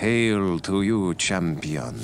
Hail to you, champion.